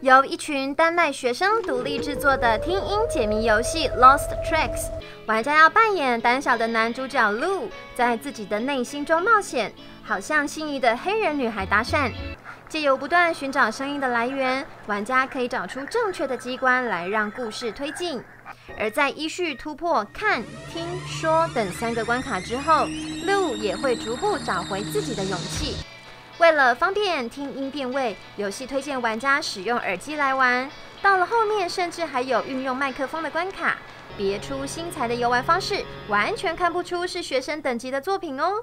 由一群丹麦学生独立制作的听音解谜游戏《Lost Tracks》，玩家要扮演胆小的男主角 Lu，在自己的内心中冒险，好像心仪的黑人女孩搭讪。借由不断寻找声音的来源，玩家可以找出正确的机关来让故事推进。而在依序突破看、听、说等三个关卡之后，Lu 也会逐步找回自己的勇气。为了方便听音辨位，游戏推荐玩家使用耳机来玩。到了后面，甚至还有运用麦克风的关卡，别出心裁的游玩方式，完全看不出是学生等级的作品哦。